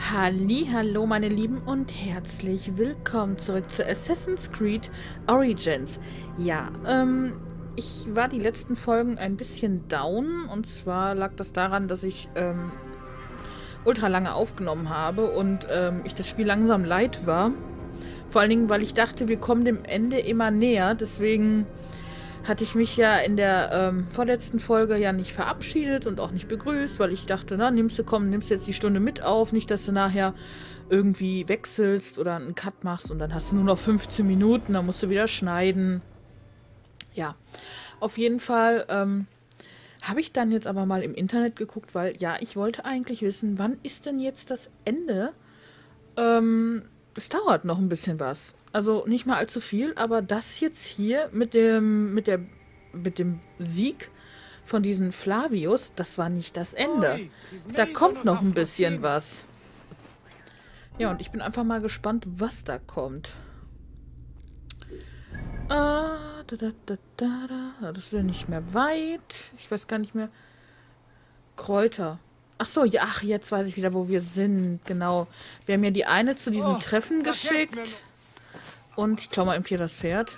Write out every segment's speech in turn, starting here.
Hallo, meine Lieben und herzlich willkommen zurück zu Assassin's Creed Origins. Ja, ähm, ich war die letzten Folgen ein bisschen down und zwar lag das daran, dass ich ähm, ultra lange aufgenommen habe und ähm, ich das Spiel langsam leid war. Vor allen Dingen, weil ich dachte, wir kommen dem Ende immer näher, deswegen hatte ich mich ja in der ähm, vorletzten Folge ja nicht verabschiedet und auch nicht begrüßt, weil ich dachte, na, nimmst du, komm, nimmst jetzt die Stunde mit auf, nicht, dass du nachher irgendwie wechselst oder einen Cut machst und dann hast du nur noch 15 Minuten, dann musst du wieder schneiden. Ja, auf jeden Fall ähm, habe ich dann jetzt aber mal im Internet geguckt, weil ja, ich wollte eigentlich wissen, wann ist denn jetzt das Ende? Ähm, es dauert noch ein bisschen was. Also nicht mal allzu viel, aber das jetzt hier mit dem, mit der, mit dem Sieg von diesen Flavius, das war nicht das Ende. Da kommt noch ein bisschen was. Ja, und ich bin einfach mal gespannt, was da kommt. Äh, da, da, da, da, da. Das ist ja nicht mehr weit. Ich weiß gar nicht mehr. Kräuter. Ach so, ja, ach, jetzt weiß ich wieder, wo wir sind. Genau. Wir haben ja die eine zu diesem oh, Treffen geschickt. Und ich glaube mal eben hier das Pferd.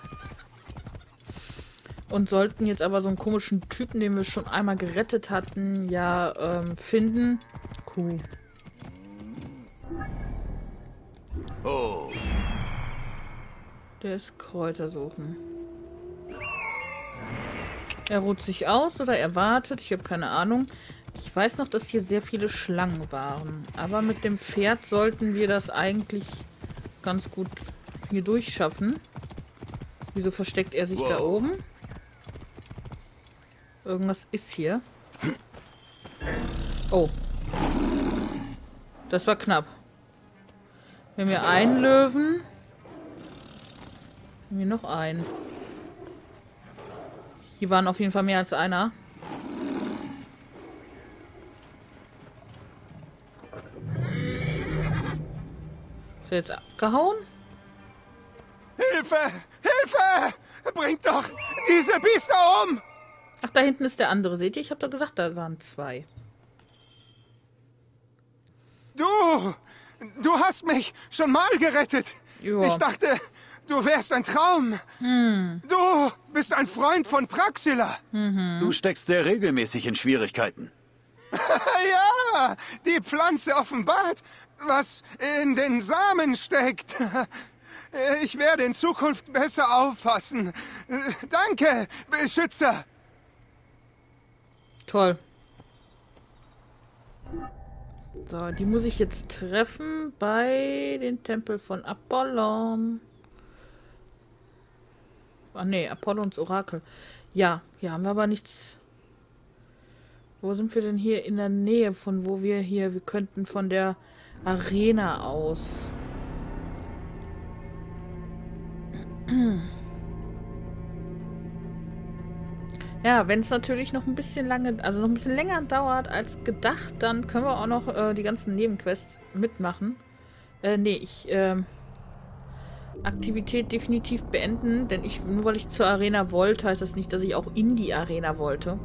Und sollten jetzt aber so einen komischen Typen, den wir schon einmal gerettet hatten, ja, ähm, finden. Kuh. Oh. Der ist Kräuter suchen. Er ruht sich aus oder er wartet. Ich habe keine Ahnung. Ich weiß noch, dass hier sehr viele Schlangen waren. Aber mit dem Pferd sollten wir das eigentlich ganz gut hier durchschaffen. Wieso versteckt er sich wow. da oben? Irgendwas ist hier. Oh. Das war knapp. Wir haben hier einen Löwen. Hier noch einen. Hier waren auf jeden Fall mehr als einer. Ist er jetzt abgehauen? Hilfe! Hilfe! Bringt doch diese Biester um! Ach, da hinten ist der andere. Seht ihr? Ich habe doch gesagt, da waren zwei. Du! Du hast mich schon mal gerettet. Joa. Ich dachte, du wärst ein Traum. Hm. Du bist ein Freund von Praxilla. Mhm. Du steckst sehr regelmäßig in Schwierigkeiten. ja, die Pflanze offenbart, was in den Samen steckt. Ich werde in Zukunft besser aufpassen. Danke, Beschützer. Toll. So, die muss ich jetzt treffen bei den Tempel von Apollon. Ach nee, Apollons Orakel. Ja, hier haben wir aber nichts. Wo sind wir denn hier in der Nähe von wo wir hier? Wir könnten von der Arena aus. Ja, wenn es natürlich noch ein bisschen lange, also noch ein bisschen länger dauert als gedacht, dann können wir auch noch äh, die ganzen Nebenquests mitmachen. Äh, nee, ich, ähm, Aktivität definitiv beenden, denn ich, nur weil ich zur Arena wollte, heißt das nicht, dass ich auch in die Arena wollte.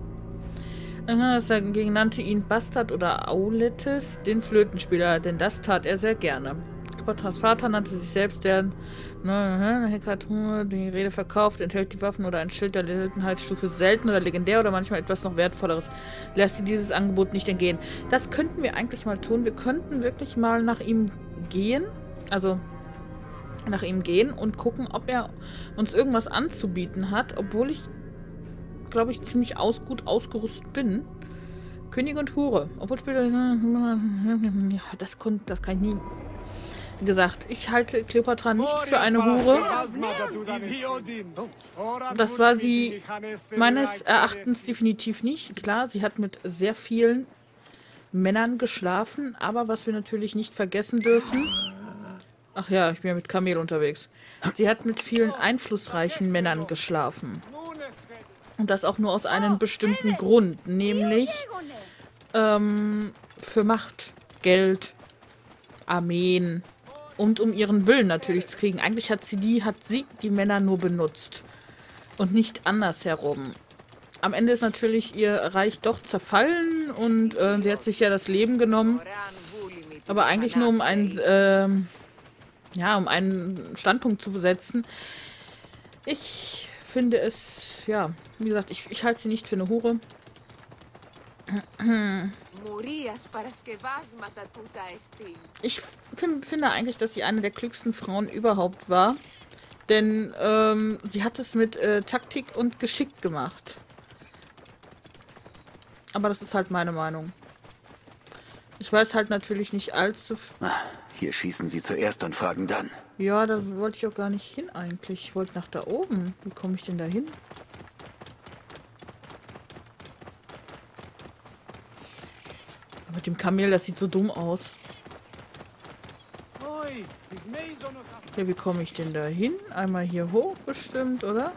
Dagegen nannte ihn Bastard oder Auletes, den Flötenspieler, denn das tat er sehr gerne. Kleopatras Vater nannte sich selbst der ne, Hekatombe, die Rede verkauft, enthält die Waffen oder ein Schild der Seltenheitsstufe selten oder legendär oder manchmal etwas noch wertvolleres. Lässt sie dieses Angebot nicht entgehen. Das könnten wir eigentlich mal tun. Wir könnten wirklich mal nach ihm gehen. Also nach ihm gehen und gucken, ob er uns irgendwas anzubieten hat, obwohl ich, glaube ich, ziemlich aus, gut ausgerüstet bin. König und Hure. Obwohl später... Das, das kann ich nie gesagt, ich halte Cleopatra nicht für eine Hure. Das war sie meines Erachtens definitiv nicht. Klar, sie hat mit sehr vielen Männern geschlafen, aber was wir natürlich nicht vergessen dürfen... Ach ja, ich bin ja mit Kamel unterwegs. Sie hat mit vielen einflussreichen Männern geschlafen. Und das auch nur aus einem bestimmten Grund, nämlich ähm, für Macht, Geld, Armeen, und um ihren Willen natürlich zu kriegen. Eigentlich hat sie die, hat sie die Männer nur benutzt. Und nicht andersherum. Am Ende ist natürlich ihr Reich doch zerfallen und äh, sie hat sich ja das Leben genommen. Aber eigentlich nur um einen, ähm, ja, um einen Standpunkt zu besetzen. Ich finde es, ja, wie gesagt, ich, ich halte sie nicht für eine Hure. Ich find, finde eigentlich, dass sie eine der klügsten Frauen überhaupt war. Denn ähm, sie hat es mit äh, Taktik und Geschick gemacht. Aber das ist halt meine Meinung. Ich weiß halt natürlich nicht allzu... Ah, hier schießen sie zuerst und fragen dann. Ja, da wollte ich auch gar nicht hin eigentlich. Ich wollte nach da oben. Wie komme ich denn da hin? Mit dem Kamel, das sieht so dumm aus. Ja, wie komme ich denn da hin? Einmal hier hoch bestimmt, oder?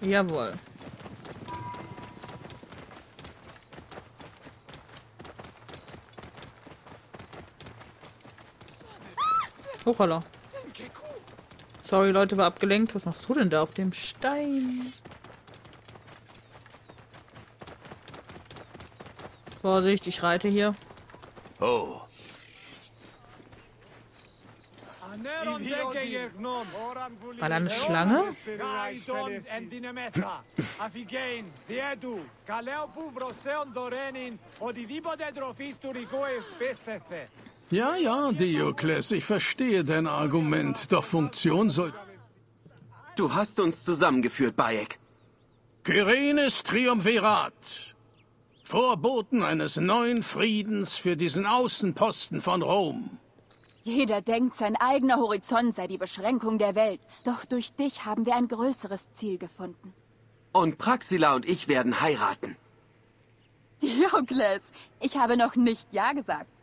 Jawohl. Hochhala. Sorry, Leute, war abgelenkt. Was machst du denn da auf dem Stein? Vorsicht, ich reite hier. Oh. War da eine Schlange? Ja, ja, Diokles, ich verstehe dein Argument, doch Funktion soll... Du hast uns zusammengeführt, Bayek. Kyrenes Triumvirat. Vorboten eines neuen Friedens für diesen Außenposten von Rom. Jeder denkt, sein eigener Horizont sei die Beschränkung der Welt. Doch durch dich haben wir ein größeres Ziel gefunden. Und Praxila und ich werden heiraten. Diokles, ich habe noch nicht Ja gesagt.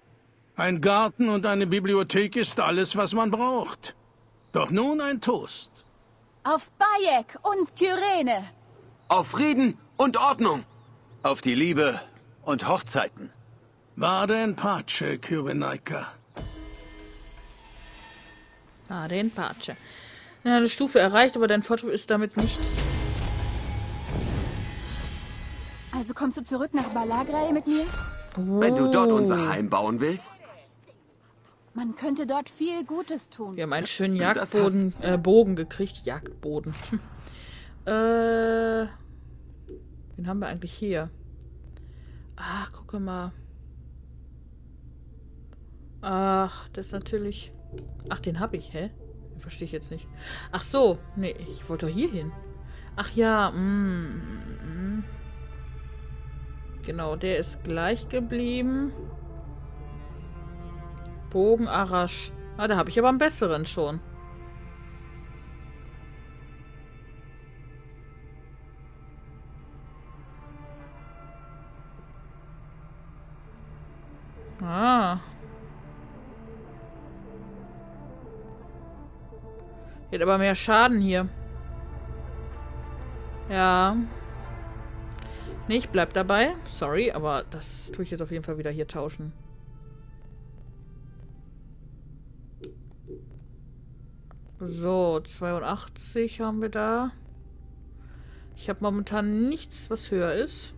Ein Garten und eine Bibliothek ist alles, was man braucht. Doch nun ein Toast. Auf Bayek und Kyrene. Auf Frieden und Ordnung. Auf die Liebe und Hochzeiten. Vade in pace, Kyrenaika. Den Patsche. Ja, eine Stufe erreicht, aber dein Fortschritt ist damit nicht. Also kommst du zurück nach Balagrae mit mir? Oh. Wenn du dort unser Heim bauen willst? Man könnte dort viel Gutes tun. Wir haben einen schönen Jagdboden, äh, Bogen gekriegt. Jagdboden. äh, wen haben wir eigentlich hier? Ach, gucke mal. Ach, das ist natürlich... Ach, den habe ich, hä? Den verstehe ich jetzt nicht. Ach so, nee, ich wollte doch hier hin. Ach ja, mm, mm. Genau, der ist gleich geblieben. Bogen Arash. Ah, da habe ich aber einen besseren schon. Geht aber mehr Schaden hier. Ja. Nee, ich bleib dabei. Sorry, aber das tue ich jetzt auf jeden Fall wieder hier tauschen. So, 82 haben wir da. Ich habe momentan nichts, was höher ist.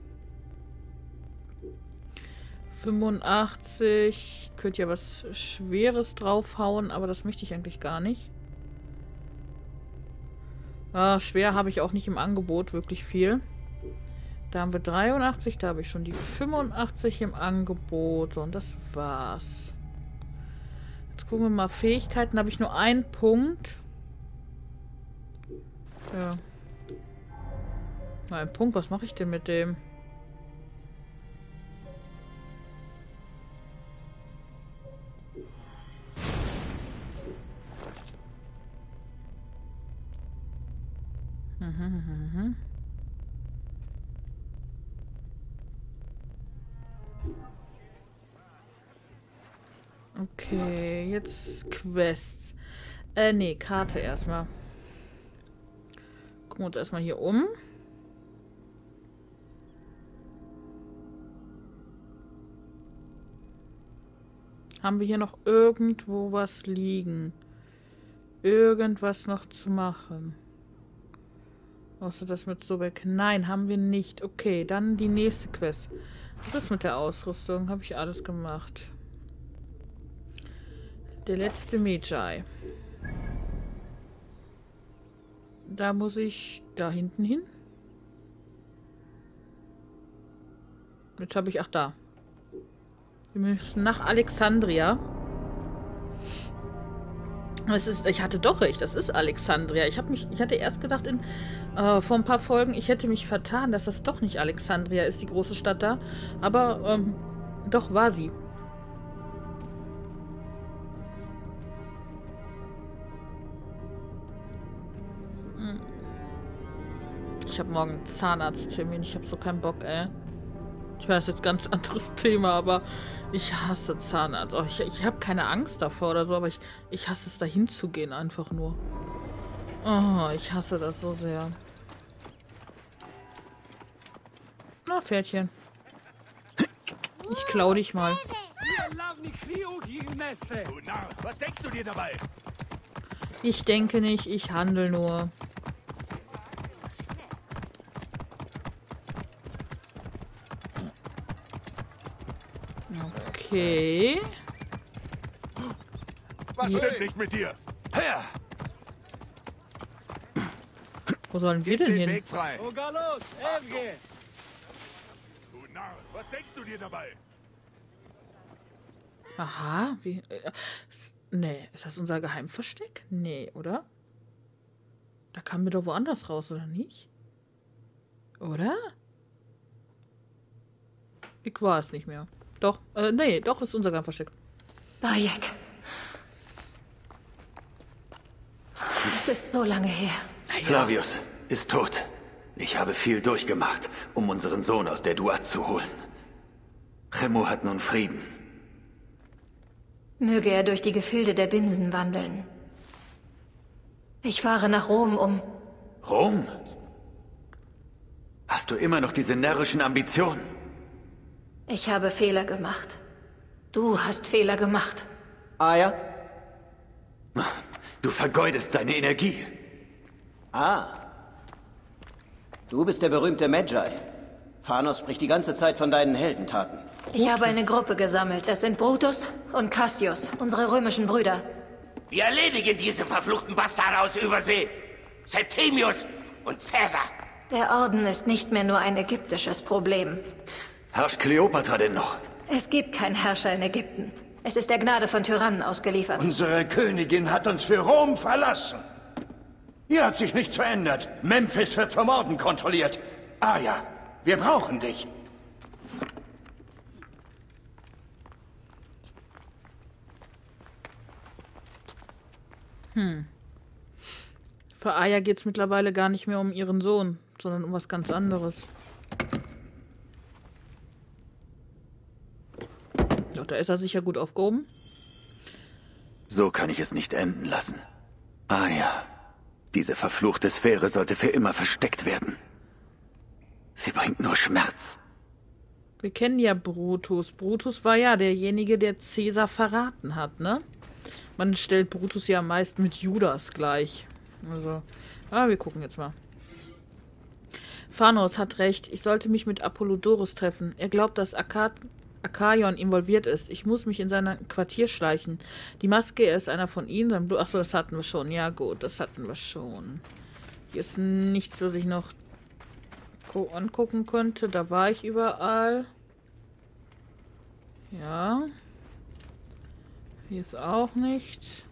85. Könnte ja was Schweres draufhauen, aber das möchte ich eigentlich gar nicht. Ah, schwer habe ich auch nicht im Angebot, wirklich viel. Da haben wir 83, da habe ich schon die 85 im Angebot. Und das war's. Jetzt gucken wir mal. Fähigkeiten habe ich nur einen Punkt. Ja. Ein Punkt, was mache ich denn mit dem? Jetzt Quests. Äh, nee, Karte erstmal. Gucken wir uns erstmal hier um. Haben wir hier noch irgendwo was liegen? Irgendwas noch zu machen? Außer das mit Sobek. Nein, haben wir nicht. Okay, dann die nächste Quest. Was ist mit der Ausrüstung? Habe ich alles gemacht. Der letzte Magi. Da muss ich da hinten hin. Jetzt habe ich... Ach, da. Wir müssen nach Alexandria. Es ist, ich hatte doch recht, das ist Alexandria. Ich, mich, ich hatte erst gedacht, in, äh, vor ein paar Folgen, ich hätte mich vertan, dass das doch nicht Alexandria ist, die große Stadt da. Aber ähm, doch war sie. Ich habe morgen einen Zahnarzttermin. Ich habe so keinen Bock, ey. Ich weiß jetzt ganz anderes Thema, aber ich hasse Zahnarzt. Oh, ich ich habe keine Angst davor oder so, aber ich, ich hasse es, da hinzugehen einfach nur. Oh, ich hasse das so sehr. Na, Pferdchen. Ich klau dich mal. Was denkst du dir dabei? Ich denke nicht, ich handle nur. Okay. Was stimmt nicht mit dir? Her! Wo sollen wir Gib denn den hin? Weg frei. Ogalos, Evge! Du Narr, was denkst du dir dabei? Aha, wie. Äh, nee, ist das unser Geheimversteck? Nee, oder? Da kamen wir doch woanders raus, oder nicht? Oder? Ich war es nicht mehr. Doch, äh, nee, doch ist unser Geheimversteck. Bayek. Es ist so lange her. Flavius ist tot. Ich habe viel durchgemacht, um unseren Sohn aus der Duat zu holen. Chemo hat nun Frieden. Möge er durch die Gefilde der Binsen wandeln. Ich fahre nach Rom, um... Rom? Hast du immer noch diese närrischen Ambitionen? Ich habe Fehler gemacht. Du hast Fehler gemacht. Aya? Du vergeudest deine Energie. Ah. Du bist der berühmte Magi. Phanos spricht die ganze Zeit von deinen Heldentaten. Ich habe eine Gruppe gesammelt. Es sind Brutus und Cassius, unsere römischen Brüder. Wir erledigen diese verfluchten Bastarde aus Übersee. Septimius und Caesar. Der Orden ist nicht mehr nur ein ägyptisches Problem. Herrscht Kleopatra denn noch? Es gibt keinen Herrscher in Ägypten. Es ist der Gnade von Tyrannen ausgeliefert. Unsere Königin hat uns für Rom verlassen. Hier hat sich nichts verändert. Memphis wird vom Orden kontrolliert. Ah ja, wir brauchen dich. Hm. Für Aya geht es mittlerweile gar nicht mehr um ihren Sohn, sondern um was ganz anderes. Da ist er sicher gut aufgehoben. So kann ich es nicht enden lassen. Ah ja, diese verfluchte Sphäre sollte für immer versteckt werden. Sie bringt nur Schmerz. Wir kennen ja Brutus. Brutus war ja derjenige, der Cäsar verraten hat, ne? Man stellt Brutus ja meist mit Judas gleich. Also, ah, wir gucken jetzt mal. Phanos hat recht. Ich sollte mich mit Apollodorus treffen. Er glaubt, dass Akad Akaion involviert ist. Ich muss mich in sein Quartier schleichen. Die Maske, ist einer von ihnen. Sein Blut. Achso, das hatten wir schon. Ja, gut, das hatten wir schon. Hier ist nichts, was ich noch angucken könnte. Da war ich überall. Ja. Hier ist auch nichts.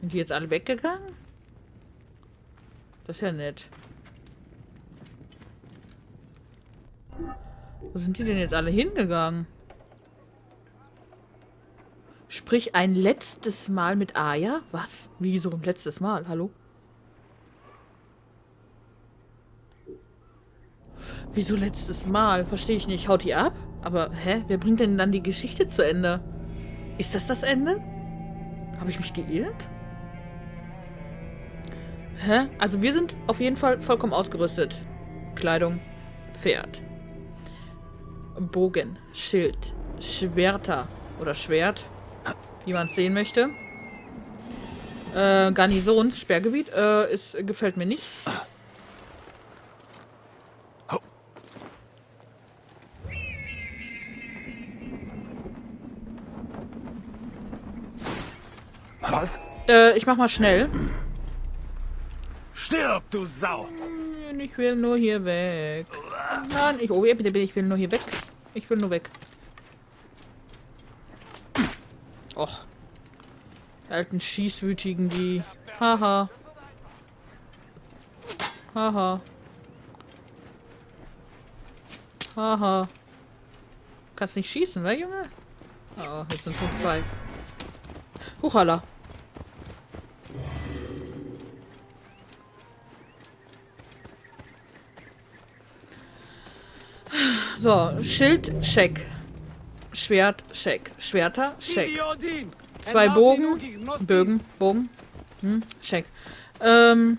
Sind die jetzt alle weggegangen? Das ist ja nett. Wo sind die denn jetzt alle hingegangen? Sprich ein letztes Mal mit Aya? Was? Wieso ein letztes Mal? Hallo? Wieso letztes Mal? Verstehe ich nicht. Haut die ab? Aber, hä? Wer bringt denn dann die Geschichte zu Ende? Ist das das Ende? Habe ich mich geirrt? Hä? Also wir sind auf jeden Fall vollkommen ausgerüstet. Kleidung, Pferd. Bogen, Schild, Schwerter oder Schwert, wie man es sehen möchte. Äh, Garnisons, Sperrgebiet, äh, ist, gefällt mir nicht. Was? Äh, ich mach mal schnell. Stirb, du Sau! Hm, ich will nur hier weg. Nein, ich, oh, ich will nur hier weg. Ich will nur weg. Och. Alten Schießwütigen, die. Haha. Haha. Haha. Kannst nicht schießen, ne, Junge? Oh, jetzt sind schon zwei. Huchala. So, Schild, check. Schwert, check. Schwerter, check. Zwei Bogen. Bögen, Bogen. Hm, check. Ähm,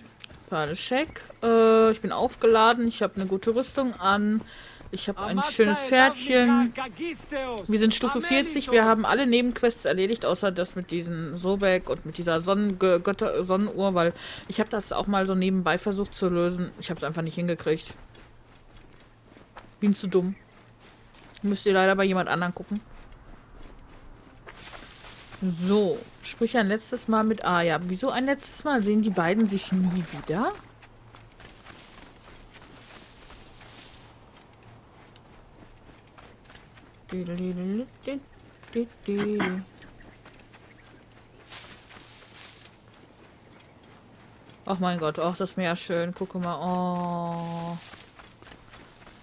Pfeile, check. Äh, ich bin aufgeladen. Ich habe eine gute Rüstung an. Ich habe ein schönes Pferdchen. Wir sind Stufe 40. Wir haben alle Nebenquests erledigt, außer das mit diesem Sobek und mit dieser Sonnengötter Sonnenuhr, weil ich habe das auch mal so nebenbei versucht zu lösen. Ich habe es einfach nicht hingekriegt. Bin zu dumm. Müsst ihr leider bei jemand anderen gucken. So, sprich ein letztes Mal mit Aya. Wieso ein letztes Mal? Sehen die beiden sich nie wieder? Ach mein Gott, auch das Meer schön. Gucke mal. Oh.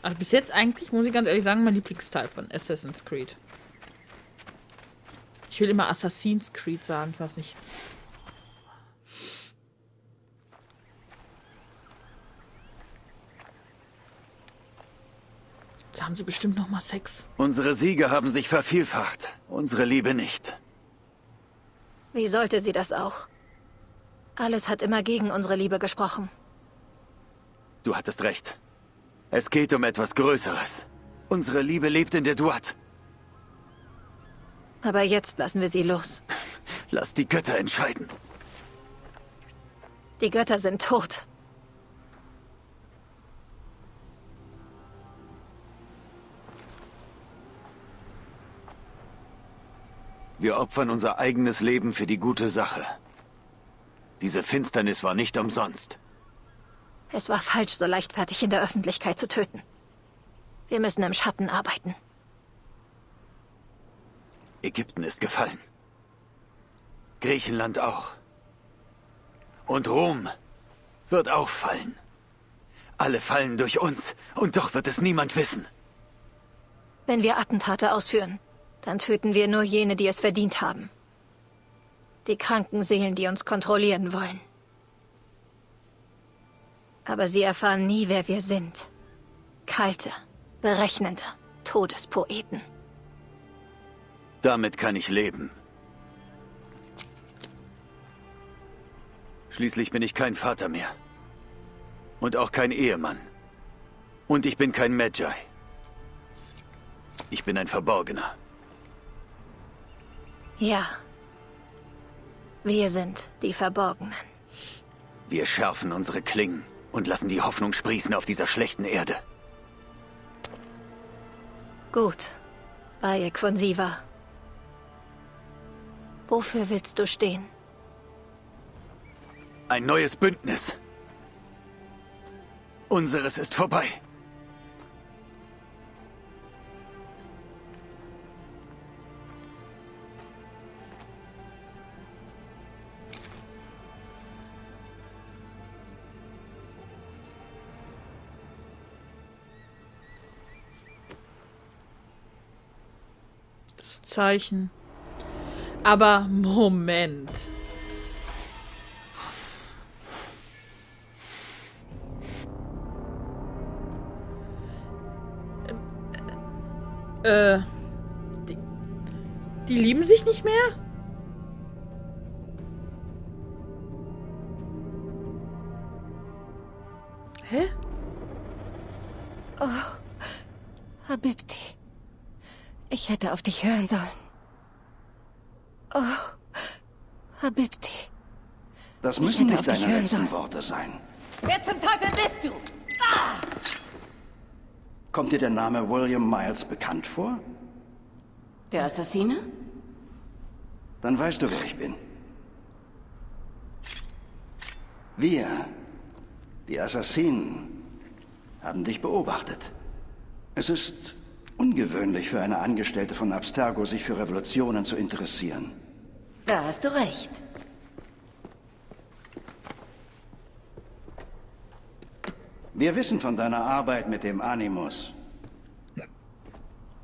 Also bis jetzt eigentlich, muss ich ganz ehrlich sagen, mein Lieblingsteil von Assassin's Creed. Ich will immer Assassin's Creed sagen, ich weiß nicht. Da haben sie bestimmt noch mal Sex. Unsere Siege haben sich vervielfacht, unsere Liebe nicht. Wie sollte sie das auch? Alles hat immer gegen unsere Liebe gesprochen. Du hattest recht. Es geht um etwas Größeres. Unsere Liebe lebt in der Duat. Aber jetzt lassen wir sie los. Lass die Götter entscheiden. Die Götter sind tot. Wir opfern unser eigenes Leben für die gute Sache. Diese Finsternis war nicht umsonst. Es war falsch, so leichtfertig in der Öffentlichkeit zu töten. Wir müssen im Schatten arbeiten. Ägypten ist gefallen. Griechenland auch. Und Rom wird auch fallen. Alle fallen durch uns, und doch wird es niemand wissen. Wenn wir Attentate ausführen, dann töten wir nur jene, die es verdient haben. Die kranken Seelen, die uns kontrollieren wollen. Aber sie erfahren nie, wer wir sind. Kalte, berechnende Todespoeten. Damit kann ich leben. Schließlich bin ich kein Vater mehr. Und auch kein Ehemann. Und ich bin kein Magi. Ich bin ein Verborgener. Ja. Wir sind die Verborgenen. Wir schärfen unsere Klingen und lassen die Hoffnung sprießen auf dieser schlechten Erde. Gut. Bayek von Siva. Wofür willst du stehen? Ein neues Bündnis. Unseres ist vorbei. Zeichen. Aber Moment. Äh, die, die lieben sich nicht mehr? Ich hätte auf dich hören sollen. Oh, Habibti. Das müssen nicht deine letzten sollen. Worte sein. Wer zum Teufel bist du? Ah! Kommt dir der Name William Miles bekannt vor? Der Assassine? Dann weißt du, wer ich bin. Wir, die Assassinen, haben dich beobachtet. Es ist ungewöhnlich für eine Angestellte von Abstergo, sich für Revolutionen zu interessieren. Da hast du recht. Wir wissen von deiner Arbeit mit dem Animus.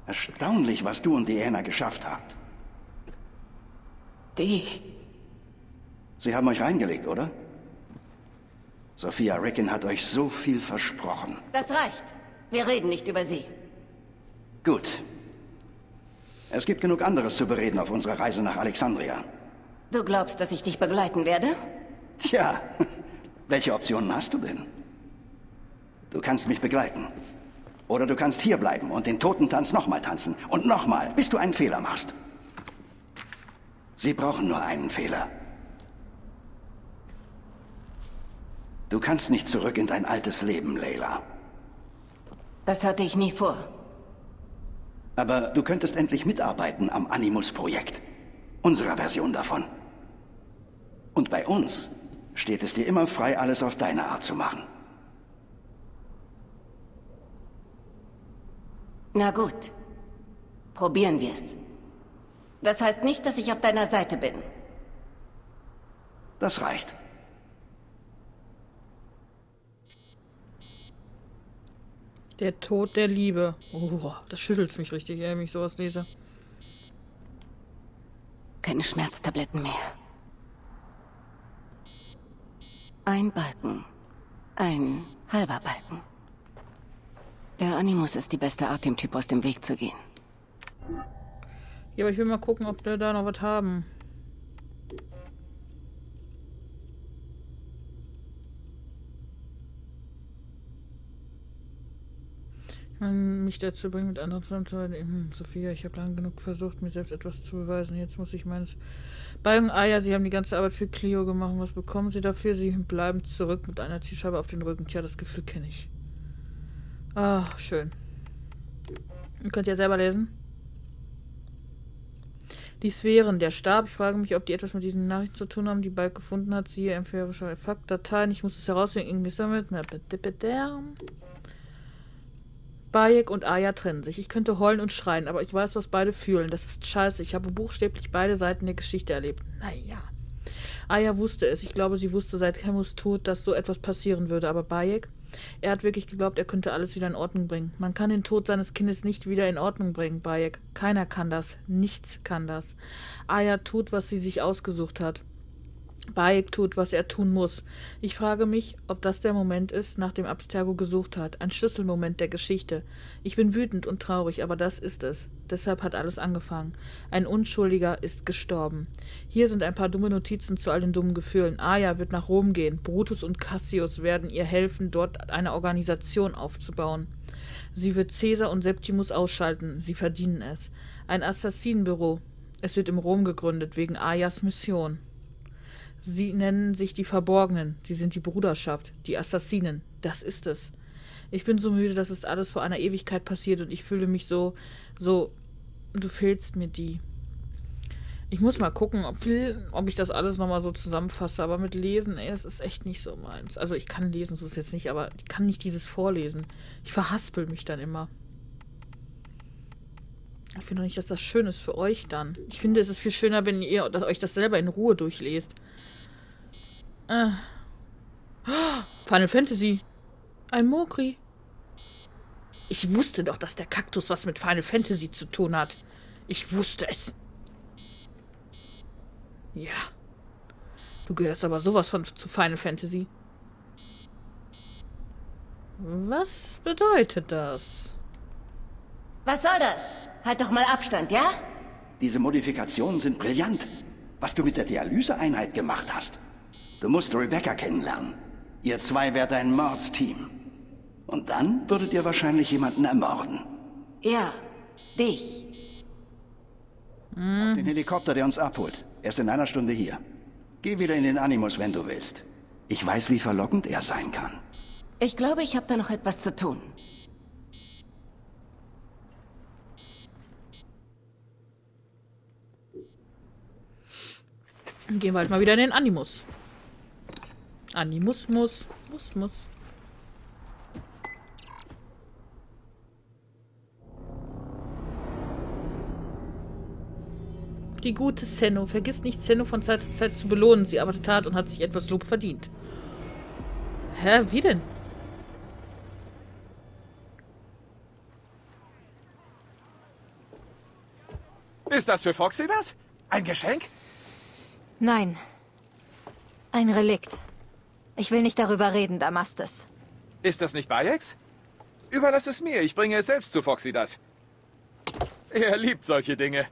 Erstaunlich, was du und Diana geschafft habt. Die? Sie haben euch reingelegt, oder? Sophia Ricken hat euch so viel versprochen. Das reicht. Wir reden nicht über sie. Gut. Es gibt genug anderes zu bereden auf unserer Reise nach Alexandria. Du glaubst, dass ich dich begleiten werde? Tja, welche Optionen hast du denn? Du kannst mich begleiten. Oder du kannst hierbleiben und den Totentanz nochmal tanzen. Und nochmal, bis du einen Fehler machst. Sie brauchen nur einen Fehler. Du kannst nicht zurück in dein altes Leben, Leila. Das hatte ich nie vor. Aber du könntest endlich mitarbeiten am Animus-Projekt. Unserer Version davon. Und bei uns steht es dir immer frei, alles auf deine Art zu machen. Na gut. Probieren wir's. Das heißt nicht, dass ich auf deiner Seite bin. Das reicht. Der Tod der Liebe. Oh, das schüttelt mich richtig, wenn ich sowas lese. Keine Schmerztabletten mehr. Ein Balken. Ein halber Balken. Der Animus ist die beste Art, dem Typ aus dem Weg zu gehen. Ja, aber ich will mal gucken, ob wir da noch was haben. Mich dazu bringen, mit anderen zusammenzuarbeiten. Hm, Sophia, ich habe lange genug versucht, mir selbst etwas zu beweisen. Jetzt muss ich meines... Bayern, ah ja, Sie haben die ganze Arbeit für Clio gemacht. Was bekommen Sie dafür? Sie bleiben zurück mit einer Zielscheibe auf den Rücken. Tja, das Gefühl kenne ich. Ach, schön. Ihr könnt ja selber lesen. Die Sphären, der Stab. Ich frage mich, ob die etwas mit diesen Nachrichten zu tun haben, die bald gefunden hat. Siehe empirischer Effekt, Dateien. Ich muss es herausfinden. Irgendwie sammelt. Na, bitte, bitte. Bayek und Aya trennen sich. Ich könnte heulen und schreien, aber ich weiß, was beide fühlen. Das ist scheiße. Ich habe buchstäblich beide Seiten der Geschichte erlebt. Naja. Aya wusste es. Ich glaube, sie wusste seit Camus Tod, dass so etwas passieren würde. Aber Bayek, er hat wirklich geglaubt, er könnte alles wieder in Ordnung bringen. Man kann den Tod seines Kindes nicht wieder in Ordnung bringen, Bayek. Keiner kann das. Nichts kann das. Aya tut, was sie sich ausgesucht hat. Bayek tut, was er tun muss. Ich frage mich, ob das der Moment ist, nach dem Abstergo gesucht hat. Ein Schlüsselmoment der Geschichte. Ich bin wütend und traurig, aber das ist es. Deshalb hat alles angefangen. Ein Unschuldiger ist gestorben. Hier sind ein paar dumme Notizen zu all den dummen Gefühlen. Aya wird nach Rom gehen. Brutus und Cassius werden ihr helfen, dort eine Organisation aufzubauen. Sie wird Caesar und Septimus ausschalten. Sie verdienen es. Ein Assassinenbüro. Es wird im Rom gegründet, wegen Ayas Mission. Sie nennen sich die Verborgenen. Sie sind die Bruderschaft, die Assassinen. Das ist es. Ich bin so müde, das ist alles vor einer Ewigkeit passiert und ich fühle mich so, so, du fehlst mir die. Ich muss mal gucken, ob, ob ich das alles nochmal so zusammenfasse, aber mit Lesen, ey, das ist echt nicht so meins. Also ich kann lesen, so ist es jetzt nicht, aber ich kann nicht dieses vorlesen. Ich verhaspel mich dann immer. Ich finde nicht, dass das schön ist für euch dann. Ich finde, es ist viel schöner, wenn ihr euch das selber in Ruhe durchlest. Äh. Final Fantasy. Ein Mokri. Ich wusste doch, dass der Kaktus was mit Final Fantasy zu tun hat. Ich wusste es. Ja. Du gehörst aber sowas von zu Final Fantasy. Was bedeutet das? Was soll das? Halt doch mal Abstand, ja? Diese Modifikationen sind brillant. Was du mit der Dialyseeinheit gemacht hast. Du musst Rebecca kennenlernen. Ihr zwei wärt ein Mordsteam. Und dann würdet ihr wahrscheinlich jemanden ermorden. Ja, dich. Mhm. Auf den Helikopter, der uns abholt. Er ist in einer Stunde hier. Geh wieder in den Animus, wenn du willst. Ich weiß, wie verlockend er sein kann. Ich glaube, ich habe da noch etwas zu tun. Dann gehen wir halt mal wieder in den Animus. Animus muss, muss, muss. Die gute Senno. Vergiss nicht, Senno von Zeit zu Zeit zu belohnen. Sie arbeitet hart und hat sich etwas Lob verdient. Hä, wie denn? Ist das für Foxy das? Ein Geschenk? Nein. Ein Relikt. Ich will nicht darüber reden, Damastes. Ist das nicht Bayeks? Überlass es mir, ich bringe es selbst zu Foxy das. Er liebt solche Dinge.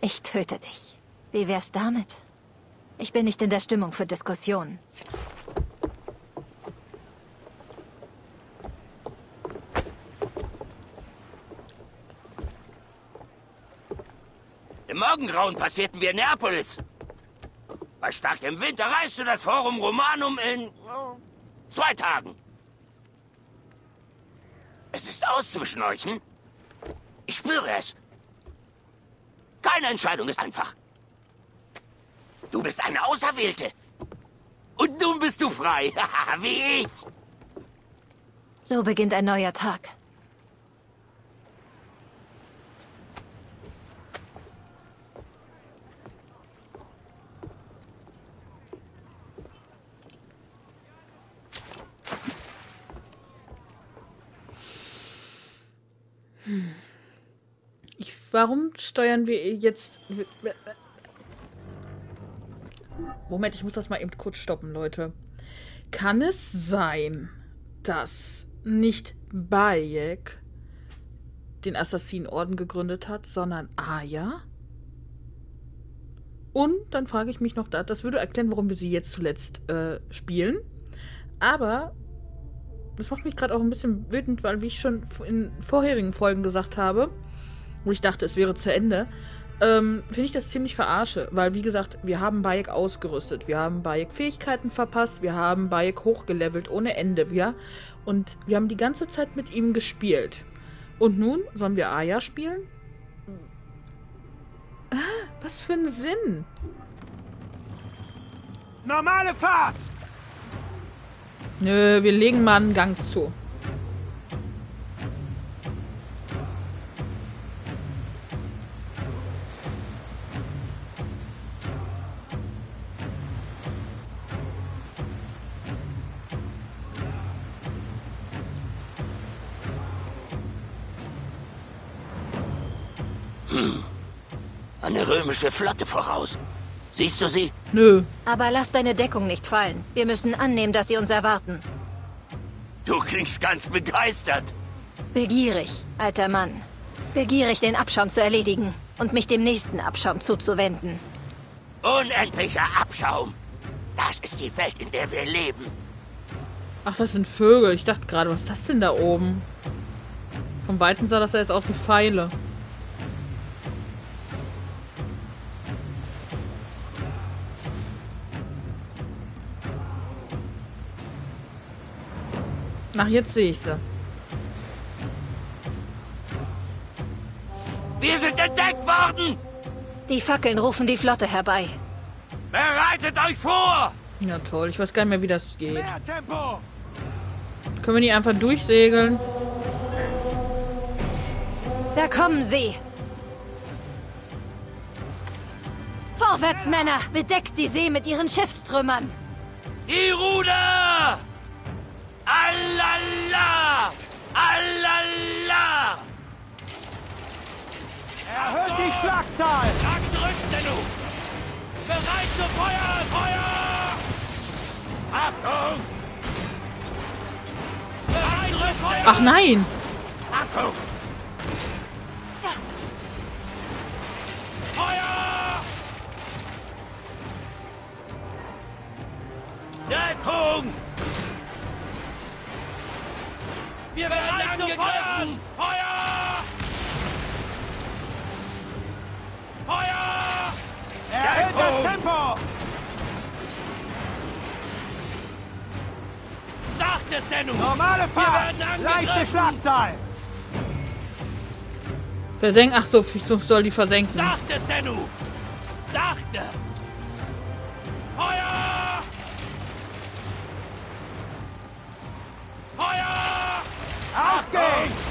Ich töte dich. Wie wär's damit? Ich bin nicht in der Stimmung für Diskussionen. Im Morgengrauen passierten wir Neapolis. Bei starkem Wind erreichst du das Forum Romanum in oh, zwei Tagen. Es ist auszuschnorchen. Ich spüre es. Keine Entscheidung ist einfach. Du bist eine Auserwählte. Und nun bist du frei, wie ich. So beginnt ein neuer Tag. Ich, warum steuern wir jetzt... Moment, ich muss das mal eben kurz stoppen, Leute. Kann es sein, dass nicht Bayek den Assassinenorden gegründet hat, sondern Aya? Und dann frage ich mich noch, da, das würde erklären, warum wir sie jetzt zuletzt äh, spielen. Aber das macht mich gerade auch ein bisschen wütend, weil, wie ich schon in vorherigen Folgen gesagt habe, wo ich dachte, es wäre zu Ende, ähm, finde ich das ziemlich verarsche. Weil, wie gesagt, wir haben Bayek ausgerüstet. Wir haben Bayek Fähigkeiten verpasst. Wir haben Bayek hochgelevelt ohne Ende, ja. Und wir haben die ganze Zeit mit ihm gespielt. Und nun sollen wir Aya spielen? Ah, was für ein Sinn. Normale Fahrt! Nö, wir legen mal einen Gang zu. Hm. Eine römische Flotte voraus. Siehst du sie? Nö. Aber lass deine Deckung nicht fallen. Wir müssen annehmen, dass sie uns erwarten. Du klingst ganz begeistert. Begierig, alter Mann. Begierig, den Abschaum zu erledigen und mich dem nächsten Abschaum zuzuwenden. Unendlicher Abschaum. Das ist die Welt, in der wir leben. Ach, das sind Vögel. Ich dachte gerade, was ist das denn da oben? Vom Weiten sah das jetzt aus wie Pfeile. Ach, jetzt sehe ich sie. Wir sind entdeckt worden! Die Fackeln rufen die Flotte herbei. Bereitet euch vor! Ja, toll. Ich weiß gar nicht mehr, wie das geht. Können wir nicht einfach durchsegeln? Da kommen sie! Vorwärts, Männer! Bedeckt die See mit ihren Schiffstrümmern! Die Ruder! Allala! Allala! Erhöht die Schlagzahl! Zurück, Sennu! Bereit zu feuern! Feuer! Achtung! Bereit zu feuern! Ach nein! Achtung! Feuer! Deckung! Wir werden angegriffen! Feuer! Feuer! Erhöht das Tempo! Sachte, Sennu! Normale Fahrt! Leichte! Schlagzahl! Versenken? Ach so, ich soll die versenken. Sachte, Senu! Sachte!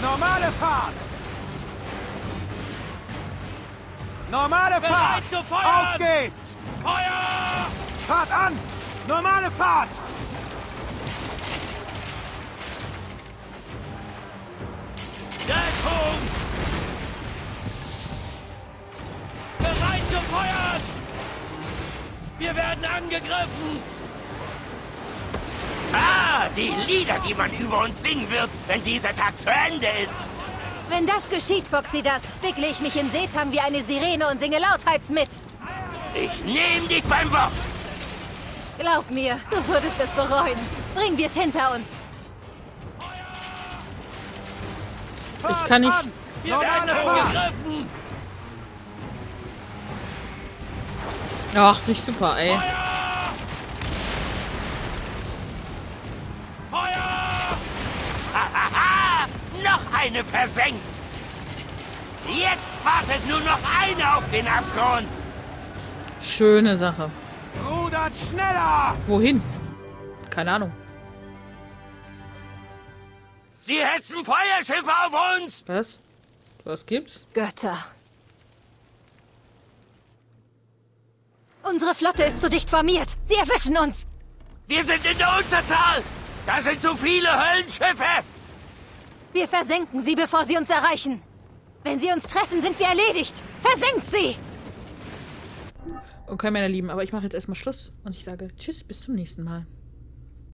Normale Fahrt! Normale Fahrt! zu! Auf geht's! Feuer! Fahrt an! Normale Fahrt! Deckung! Bereit zu feuern! Wir werden angegriffen! Ah, die Lieder, die man über uns singen wird, wenn dieser Tag zu Ende ist. Wenn das geschieht, Foxy, das wickle ich mich in Seetang wie eine Sirene und singe lauthals mit. Ich nehme dich beim Wort. Glaub mir, du würdest es bereuen. Bringen wir es hinter uns. Ich kann nicht... Wir werden angegriffen! Ach, nicht super, ey. Feuer! Hahaha! Noch eine versenkt! Jetzt wartet nur noch eine auf den Abgrund! Schöne Sache. Rudert schneller! Wohin? Keine Ahnung. Sie hetzen Feuerschiffe auf uns! Was? Was gibt's? Götter. Unsere Flotte ist zu dicht formiert. Sie erwischen uns. Wir sind in der Unterzahl! Da sind zu viele Höllenschiffe! Wir versenken sie, bevor sie uns erreichen. Wenn sie uns treffen, sind wir erledigt. Versenkt sie! Okay, meine Lieben, aber ich mache jetzt erstmal Schluss und ich sage Tschüss, bis zum nächsten Mal.